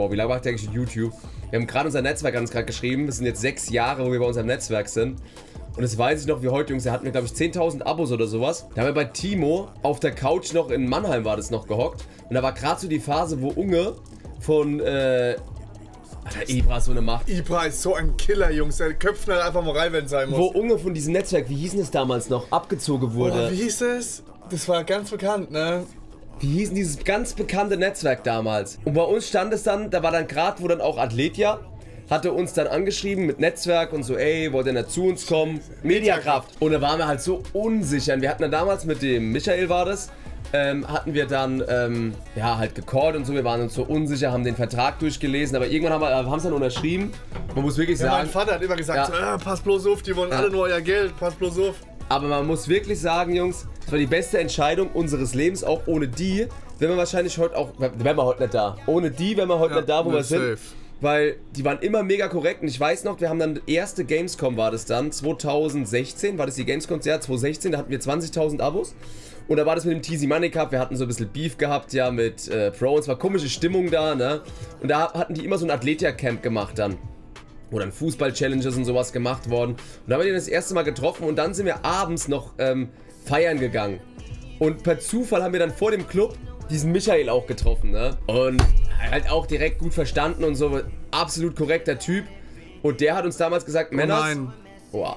boah, wie lange macht der eigentlich YouTube? Wir haben gerade unser Netzwerk ganz gerade geschrieben. Das sind jetzt sechs Jahre, wo wir bei unserem Netzwerk sind. Und das weiß ich noch wie heute, Jungs. Da hatten wir, glaube ich, 10.000 Abos oder sowas. Da haben wir bei Timo auf der Couch noch in Mannheim war das noch gehockt. Und da war gerade so die Phase, wo Unge von, äh, Alter, Ibra ist so eine Macht. Ibra ist so ein Killer, Jungs. Der köpft halt einfach mal rein, wenn es sein muss. Wo Unge von diesem Netzwerk, wie hieß denn es damals noch, abgezogen wurde. Oh, wie hieß es? Das war ganz bekannt, ne? Wie hieß denn dieses ganz bekannte Netzwerk damals? Und bei uns stand es dann, da war dann gerade, wo dann auch Athletia hatte uns dann angeschrieben mit Netzwerk und so, ey, wollt ihr nicht zu uns kommen? Mediakraft. Und da waren wir halt so unsicher. Und wir hatten dann damals mit dem Michael war das, ähm, hatten wir dann, ähm, ja, halt gecallt und so. Wir waren uns so unsicher, haben den Vertrag durchgelesen, aber irgendwann haben wir äh, es dann unterschrieben. Man muss wirklich Ja, sagen. mein Vater hat immer gesagt, Ja. so, ah, pass bloß auf, die wollen Ja. alle nur euer Geld, pass bloß auf. Aber man muss wirklich sagen, Jungs, das war die beste Entscheidung unseres Lebens. Auch ohne die wären wir wahrscheinlich heute auch, wären wir heute nicht da. Ohne die wären wir heute Ja, nicht da, wo ne, wir sind. safe. Weil die waren immer mega korrekt. Und ich weiß noch, wir haben dann erste Gamescom war das dann, 2016, war das die Gamescom? Ja, 2016, da hatten wir 20.000 Abos. Und da war das mit dem TZ Money Cup, wir hatten so ein bisschen Beef gehabt, ja, mit äh, Pro. Und es war komische Stimmung da, ne? Und da hatten die immer so ein Athletia-Camp gemacht dann wo dann Fußball-Challenges und sowas gemacht worden. Und da haben wir den das erste Mal getroffen und dann sind wir abends noch ähm, feiern gegangen. Und per Zufall haben wir dann vor dem Club diesen Michael auch getroffen, ne? Und halt auch direkt gut verstanden und so. Absolut korrekter Typ. Und der hat uns damals gesagt, Oh Männers. nein. Boah.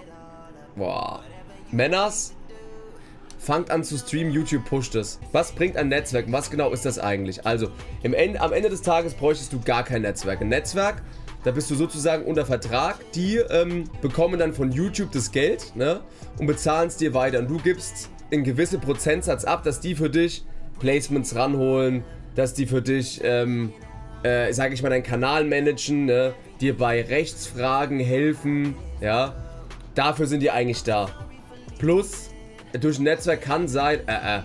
Boah. Männers. Fangt an zu streamen, YouTube pusht es. Was bringt ein Netzwerk? Was genau ist das eigentlich? Also, im Ende, am Ende des Tages bräuchtest du gar kein Netzwerk. Ein Netzwerk, da bist du sozusagen unter Vertrag. Die ähm, bekommen dann von YouTube das Geld ne, und bezahlen es dir weiter. Und du gibst einen gewissen Prozentsatz ab, dass die für dich Placements ranholen, dass die für dich, ähm, äh, sag ich mal, deinen Kanal managen, ne, dir bei Rechtsfragen helfen, ja. Dafür sind die eigentlich da. Plus, durch ein Netzwerk kann sein, äh, äh.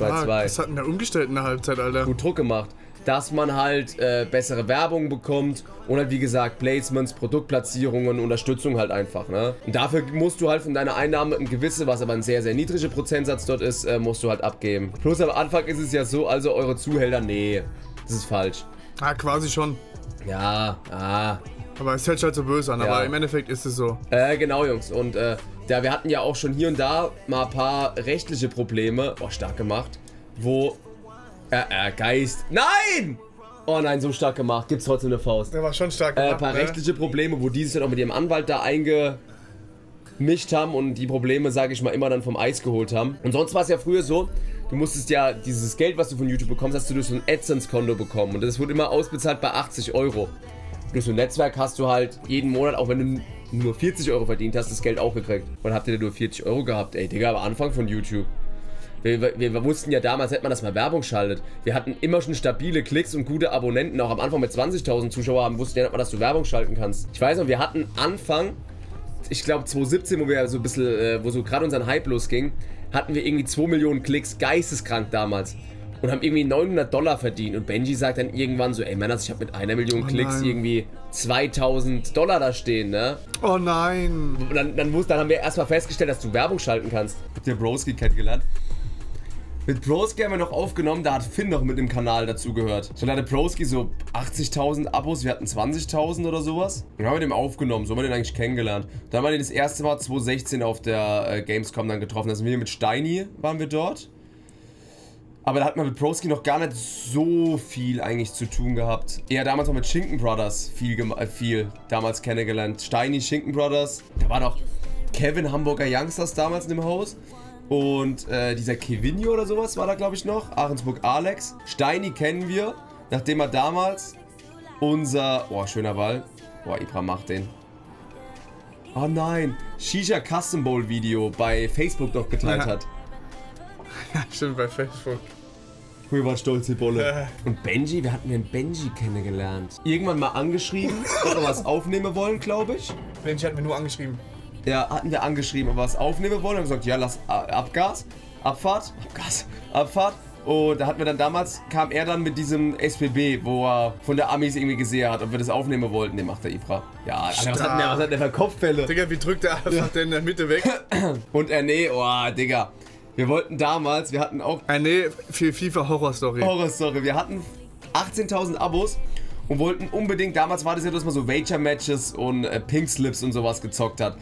Ah, 2-2 das hat denn der umgestellt in der Halbzeit, Alter. gut Druck gemacht. Dass man halt äh, bessere Werbung bekommt und halt wie gesagt Placements, Produktplatzierungen, Unterstützung halt einfach. Ne? Und dafür musst du halt von deiner Einnahme ein gewisse, was aber ein sehr, sehr niedriger Prozentsatz dort ist, äh, musst du halt abgeben. Plus am Anfang ist es ja so, also eure Zuhälter, nee, das ist falsch. Ah, quasi schon. Ja, ah, Aber es hört sich halt so böse an, Ja. aber im Endeffekt ist es so. Äh, genau, Jungs. Und äh, da, wir hatten ja auch schon hier und da mal ein paar rechtliche Probleme, oh, stark gemacht, wo. Äh, äh, Geist. Nein! Oh nein, so stark gemacht. Gibt's trotzdem eine Faust. Der war schon stark Äh, ein gemacht, paar ne? rechtliche Probleme, wo die sich dann auch mit ihrem Anwalt da eingemischt haben und die Probleme, sage ich mal, immer dann vom Eis geholt haben. Und sonst war es ja früher so, du musstest ja dieses Geld, was du von YouTube bekommst, hast du durch so ein AdSense-Konto bekommen. Und das wurde immer ausbezahlt bei 80 Euro. Durch so ein Netzwerk hast du halt jeden Monat, auch wenn du nur 40 Euro verdient hast, das Geld auch gekriegt. Und habt ihr nur 40 Euro gehabt? Ey, Digga, am Anfang von YouTube. Wir, wir, wir wussten ja damals, hätte man das mal Werbung schaltet. Wir hatten immer schon stabile Klicks und gute Abonnenten. Auch am Anfang mit 20.000 Zuschauern haben, wussten ja nicht mal, dass du Werbung schalten kannst. Ich weiß noch, wir hatten Anfang, ich glaube 2017, wo wir so ein bisschen, äh, wo so gerade unser Hype losging, hatten wir irgendwie 2 Millionen Klicks, geisteskrank damals. Und haben irgendwie 900 Dollar verdient. Und Benji sagt dann irgendwann so, ey Männers, ich habe mit einer Million Oh Klicks nein. irgendwie 2000 Dollar da stehen, ne? Oh nein. Und dann, dann, dann haben wir erstmal festgestellt, dass du Werbung schalten kannst. Habt ihr Broski kennengelernt? Mit Broski haben wir noch aufgenommen, da hat Finn noch mit dem Kanal dazugehört. So, da hatte Broski so 80.000 Abos, wir hatten 20.000 oder sowas. Dann haben wir den aufgenommen, so haben wir den eigentlich kennengelernt. Dann haben wir den das erste Mal 2016 auf der äh, Gamescom dann getroffen. Da sind wir mit Steini, waren wir dort. Aber da hat man mit Broski noch gar nicht so viel eigentlich zu tun gehabt. Eher damals noch mit Schinken Brothers viel, äh, viel damals kennengelernt. Steini, Schinken Brothers. Da war noch Kevin Hamburger Youngsters damals in dem Haus. Und äh, dieser Kevinio oder sowas war da, glaube ich, noch. Ahrensburg Alex. Steini kennen wir, nachdem er damals unser. Boah, schöner Ball. Boah, Ibra macht den. Oh nein. Shisha Custom Bowl Video bei Facebook noch geteilt Ja. hat. Ja, stimmt, bei Facebook. Wir waren stolze Bolle. Äh. Und Benji, wir hatten den Benji kennengelernt. Irgendwann mal angeschrieben, ob wir was aufnehmen wollen, glaube ich. Mensch, hat mir nur angeschrieben. Ja, hatten wir angeschrieben, ob wir was aufnehmen wollen. Und gesagt, ja, lass äh, Abgas, Abfahrt, Abgas, Abfahrt. Und da hatten wir dann damals, kam er dann mit diesem SPB, wo er von der Amis irgendwie gesehen hat, ob wir das aufnehmen wollten. Den macht der Ibra. Ja, Alter, was hat der, was hat der für Kopffälle? Digga, wie drückt er einfach den in der Mitte weg? Und er, nee, oh, Digga. Wir wollten damals, wir hatten auch Ah, nee, für FIFA Horror Story. Horrorstory. Wir hatten 18.000 Abos und wollten unbedingt, damals war das ja, dass man so Wager-Matches und äh, Pink Slips und sowas gezockt hat.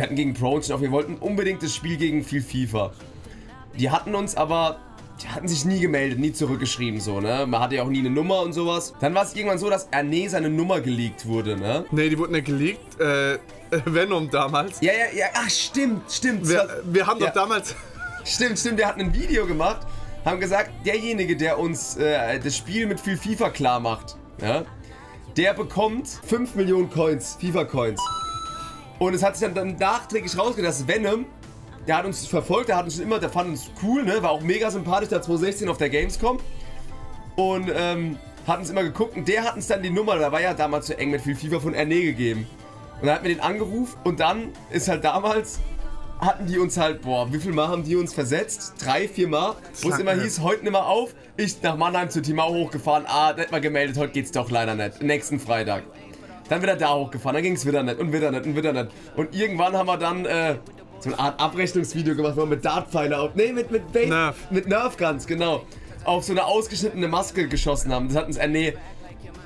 Wir hatten gegen Progen auf, wir wollten unbedingt das Spiel gegen viel FIFA. Die hatten uns aber, die hatten sich nie gemeldet, nie zurückgeschrieben so, ne? Man hatte ja auch nie eine Nummer und sowas. Dann war es irgendwann so, dass Erne seine Nummer geleakt wurde, ne? Nee, die wurde nicht geleakt. Äh, Venom damals. Ja, ja, ja, ach stimmt, stimmt. Wir, wir haben ja. doch damals... Stimmt, stimmt, wir hatten ein Video gemacht, haben gesagt, derjenige, der uns äh, das Spiel mit viel FIFA klar macht, ja, der bekommt 5 Millionen Coins, FIFA-Coins. Und es hat sich dann, dann nachträglich rausgekommen, dass Venom, der hat uns verfolgt, der hat uns schon immer, der fand uns cool, ne, war auch mega sympathisch, der 2016 auf der Gamescom. Und ähm, hat uns immer geguckt und der hat uns dann die Nummer, da war ja damals so eng mit viel FIFA von Erne gegeben. Und dann hat mir den angerufen und dann ist halt damals hatten die uns halt, boah, wie viel Mal haben die uns versetzt? Drei, vier Mal. Wo es immer hieß, heute nimm mal auf. Ich nach Mannheim zur Timau hochgefahren. Ah, nicht mal gemeldet, heute geht's doch leider nicht. Nächsten Freitag. Dann wieder da hochgefahren, dann ging's wieder nicht und wieder nicht und wieder nicht. Und irgendwann haben wir dann äh, so eine Art Abrechnungsvideo gemacht, wo wir mit Dartpfeiler auf. Nee, mit, mit Bait, Nerf. Mit Nerfguns, genau. Auf so eine ausgeschnittene Maske geschossen haben. Das hat uns, äh, nee.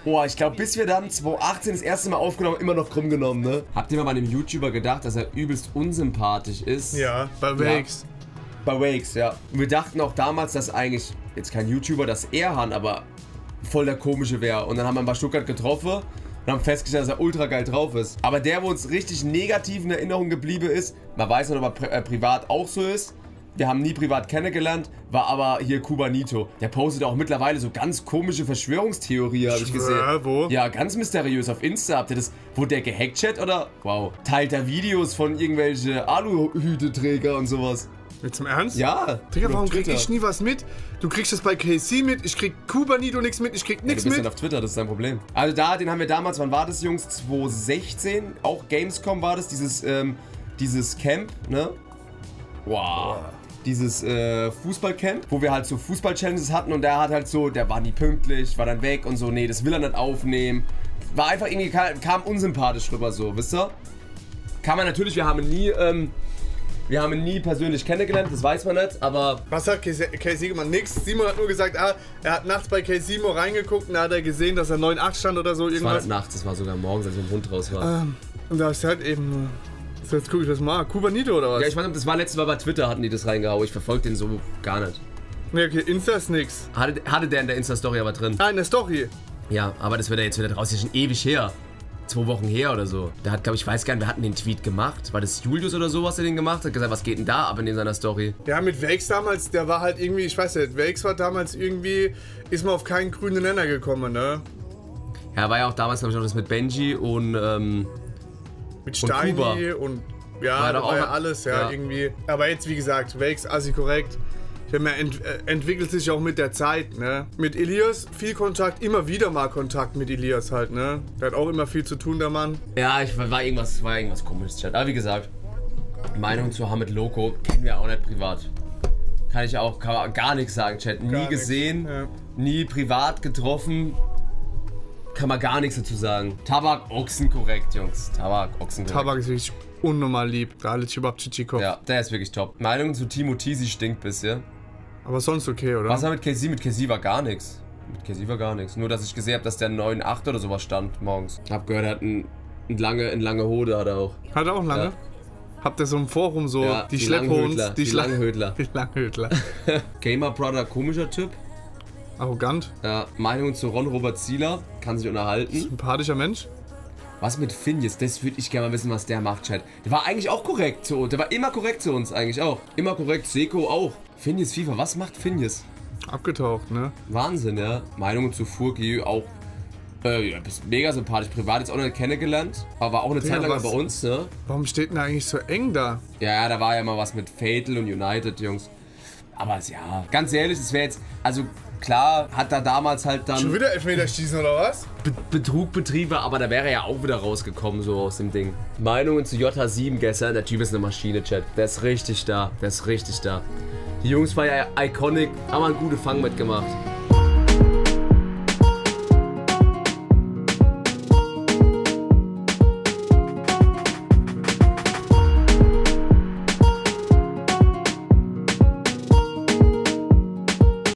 Boah, ich glaube, bis wir dann 2018 das erste Mal aufgenommen immer noch krumm genommen, ne? Habt ihr mal bei einem YouTuber gedacht, dass er übelst unsympathisch ist? Ja, bei Wakes. Bei Wakes, ja. Und wir dachten auch damals, dass eigentlich, jetzt kein YouTuber, das Erhan, aber voll der komische wäre. Und dann haben wir ihn bei Stuttgart getroffen und haben festgestellt, dass er ultra geil drauf ist. Aber der, wo uns richtig negativ in Erinnerung geblieben ist, man weiß nicht, ob er pri äh, privat auch so ist. Wir haben nie privat kennengelernt, war aber hier Kubanito. Der postet auch mittlerweile so ganz komische Verschwörungstheorie, habe ich gesehen. Ja, wo? Ja, ganz mysteriös auf Insta. Habt ihr das, wurde der gehackt chat oder? Wow. Teilt er Videos von irgendwelche Aluhüteträger und sowas. Jetzt im Ernst? Ja. Digga, warum krieg ich nie was mit? Du kriegst das bei KC mit, ich krieg Kubanito nichts mit, ich krieg Ja, nichts du bist mit. dann auf Twitter, das ist dein Problem. Also da, den haben wir damals, wann war das, Jungs? 2016, auch Gamescom war das, dieses, ähm, dieses Camp, ne? Wow. Dieses äh, Fußballcamp, wo wir halt so Fußball-Challenges hatten und der hat halt so, der war nie pünktlich, war dann weg und so, nee, das will er nicht aufnehmen. War einfach irgendwie, kam, kam unsympathisch rüber so, wisst ihr? Kann man natürlich, wir haben nie, ähm, wir haben ihn nie persönlich kennengelernt, das weiß man nicht, aber Was hat KC gemacht? Nix. Simon hat nur gesagt, ah, er hat nachts bei mal reingeguckt und da hat er gesehen, dass er 9,8 stand oder so es war irgendwas. nicht nachts, es war sogar morgens, als ich mit dem Hund raus war. Ähm, und da ist halt eben. So, jetzt guck ich das mal. an. Kubanito oder was? Ja, ich meine, das war letztes Mal bei Twitter, hatten die das reingehauen. Ich verfolge den so gar nicht. nee, okay, Insta ist nix. Hatte, hatte der in der Insta-Story aber drin. Ah, in der Story. Ja, aber das wird ja jetzt wieder draus. Das ist schon ewig her. Zwei Wochen her oder so. Der hat, glaube ich, weiß gar nicht, wir hatten den Tweet gemacht. War das Julius oder so, was er den gemacht hat? Gesagt, was geht denn da ab in seiner Story? Ja, mit Wakes damals, der war halt irgendwie, ich weiß nicht, Wakes war damals irgendwie, ist man auf keinen grünen Nenner gekommen, ne? Ja, war ja auch damals, glaube ich, noch das mit Benji und, ähm, Mit Und Steini Kuba. und ja, War da war auch- ja alles, ja, ja. irgendwie. Aber jetzt, wie gesagt, Wakes, assi korrekt. Ich meine, ent, äh, entwickelt sich auch mit der Zeit, ne? Mit Elias viel Kontakt, immer wieder mal Kontakt mit Elias halt, ne? Der hat auch immer viel zu tun, der Mann. ja, ich war irgendwas, war irgendwas komisches, Chat. Aber wie gesagt, Meinung zu Hamid Loco kennen wir auch nicht privat. Kann ich auch kann gar nichts sagen, Chat. Nie Gar gesehen, ja. nie privat getroffen. Kann man gar nichts dazu sagen. Tabak, Ochsen korrekt, Jungs. Tabak, Ochsen korrekt. Tabak ist wirklich unnormal lieb. Da hat überhaupt Chichikov. Ja, der ist wirklich top. Meinung zu Timo Tisi stinkt bisschen. Aber sonst okay, oder? Was war mit KC? Mit KC war gar nichts. Mit KC war gar nichts. Nur, dass ich gesehen habe, dass der 9,8 oder sowas stand morgens. Hab gehört, er hat ein, ein lange, eine lange Hode hat er auch. Hat er auch lange? Ja. Habt ihr so im Forum so Ja, die, die Schlepphunds, Langhödler, die Schla- Langhödler. Die Langhödler. Gamer Brother, komischer Typ. Arrogant, Ja, Meinung zu Ron Robert Zieler, kann sich unterhalten. sympathischer Mensch. Was mit Finjes? Das würde ich gerne mal wissen, was der macht, Chat. Der war eigentlich auch korrekt zu uns. Der war immer korrekt zu uns, eigentlich auch. Immer korrekt. Seko auch. Finjes FIFA, was macht Finjes? Abgetaucht, ne? Wahnsinn, ja. Meinungen zu Furki auch. Äh, ja, bist mega sympathisch. Privat jetzt auch nicht kennengelernt. Aber war auch eine Digga, Zeit lang was- bei uns, ne? Warum steht denn da eigentlich so eng da? Ja, ja, da war ja mal was mit Fatal und United, Jungs. Aber ja, ganz ehrlich, es wäre jetzt. Also klar, hat er damals halt Schon dann wieder Elfmeterschießen oder was? Be Betrug betrieben, aber da wäre er ja auch wieder rausgekommen, so aus dem Ding. Meinungen zu J7 gestern, der Typ ist eine Maschine, Chat. Der ist richtig da, der ist richtig da. Die Jungs war ja iconic, haben einen gute Fang mitgemacht.